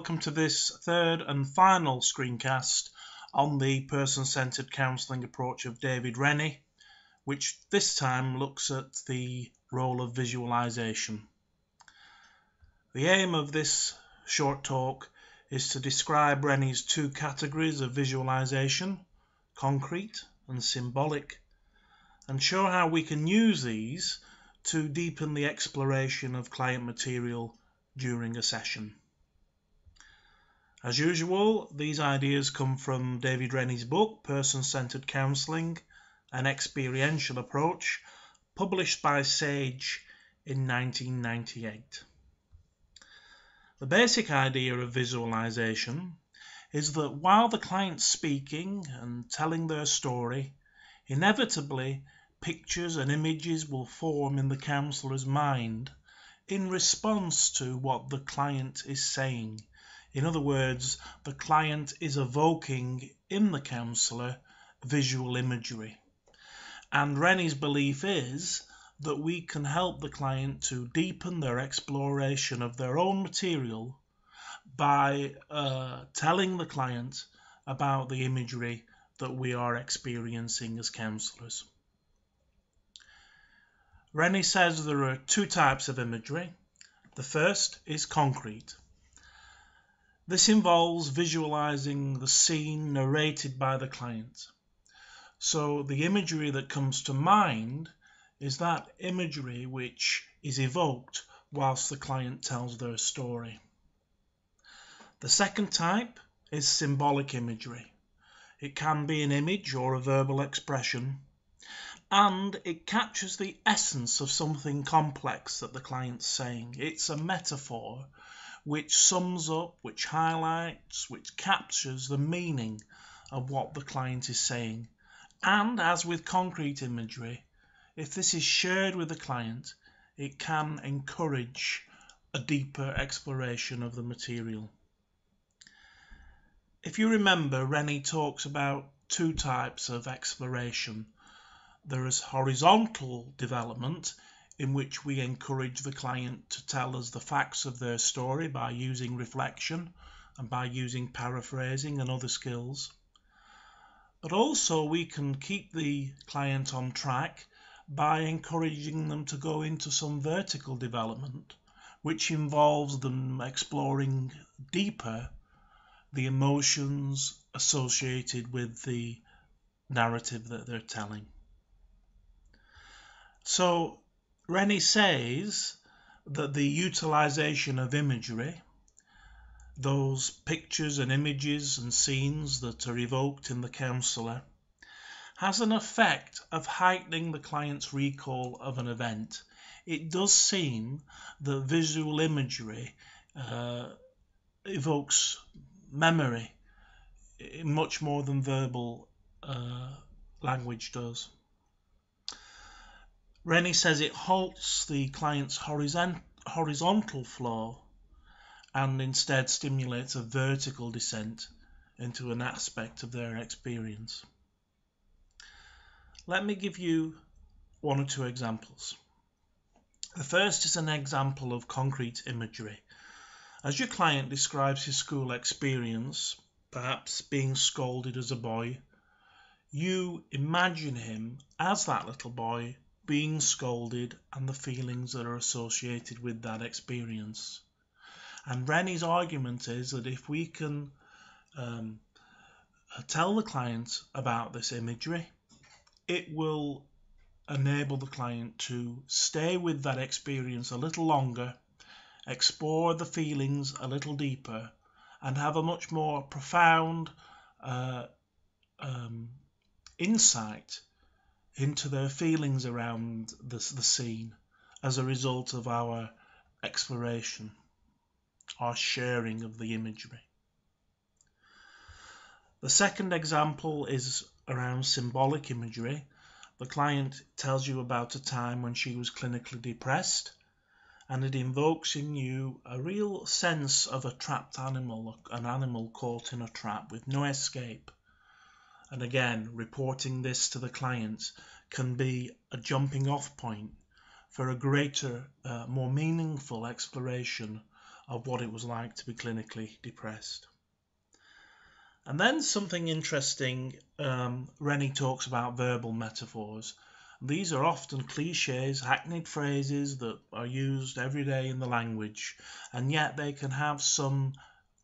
Welcome to this third and final screencast on the person centered counseling approach of David Rennie, which this time looks at the role of visualization. The aim of this short talk is to describe Rennie's two categories of visualization, concrete and symbolic, and show how we can use these to deepen the exploration of client material during a session. As usual, these ideas come from David Rennie's book, Person Centered Counseling An Experiential Approach, published by Sage in 1998. The basic idea of visualization is that while the client's speaking and telling their story, inevitably pictures and images will form in the counselor's mind in response to what the client is saying in other words, the client is evoking in the counsellor visual imagery. And Rennie's belief is that we can help the client to deepen their exploration of their own material by uh, telling the client about the imagery that we are experiencing as counsellors. Rennie says there are two types of imagery. The first is concrete. This involves visualizing the scene narrated by the client. So the imagery that comes to mind is that imagery which is evoked whilst the client tells their story. The second type is symbolic imagery. It can be an image or a verbal expression, and it captures the essence of something complex that the client's saying. It's a metaphor which sums up, which highlights, which captures the meaning of what the client is saying. And as with concrete imagery, if this is shared with the client, it can encourage a deeper exploration of the material. If you remember, Rennie talks about two types of exploration. There is horizontal development, in which we encourage the client to tell us the facts of their story by using reflection and by using paraphrasing and other skills. But also, we can keep the client on track by encouraging them to go into some vertical development, which involves them exploring deeper the emotions associated with the narrative that they're telling. So, Rennie says that the utilization of imagery, those pictures and images and scenes that are evoked in the counsellor, has an effect of heightening the client's recall of an event. It does seem that visual imagery uh, evokes memory much more than verbal uh, language does. Rennie says it halts the client's horizontal flow and instead stimulates a vertical descent into an aspect of their experience. Let me give you one or two examples. The first is an example of concrete imagery. As your client describes his school experience, perhaps being scolded as a boy, you imagine him as that little boy being scolded and the feelings that are associated with that experience. And Rennie's argument is that if we can um, tell the client about this imagery, it will enable the client to stay with that experience a little longer, explore the feelings a little deeper, and have a much more profound uh, um, insight into their feelings around the, the scene as a result of our exploration, our sharing of the imagery. The second example is around symbolic imagery. The client tells you about a time when she was clinically depressed and it invokes in you a real sense of a trapped animal, an animal caught in a trap with no escape. And again, reporting this to the client can be a jumping off point for a greater, uh, more meaningful exploration of what it was like to be clinically depressed. And then something interesting, um, Rennie talks about verbal metaphors. These are often cliches, hackneyed phrases that are used every day in the language, and yet they can have some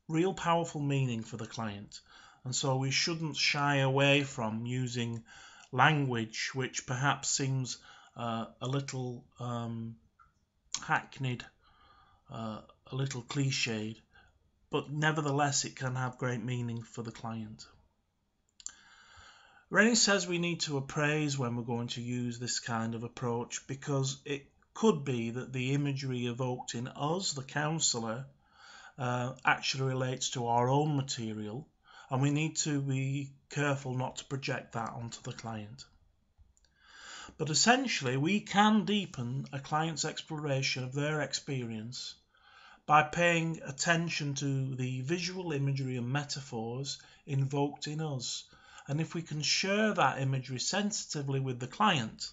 real powerful meaning for the client. And so we shouldn't shy away from using language which perhaps seems uh, a little um, hackneyed, uh, a little cliched, but nevertheless it can have great meaning for the client. Rennie says we need to appraise when we're going to use this kind of approach because it could be that the imagery evoked in us, the counsellor, uh, actually relates to our own material and we need to be careful not to project that onto the client. But essentially, we can deepen a client's exploration of their experience by paying attention to the visual imagery and metaphors invoked in us. And if we can share that imagery sensitively with the client,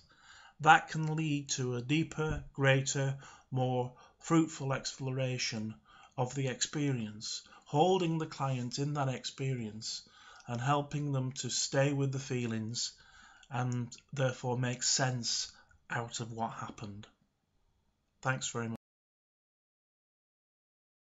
that can lead to a deeper, greater, more fruitful exploration of the experience holding the client in that experience and helping them to stay with the feelings and therefore make sense out of what happened. Thanks very much.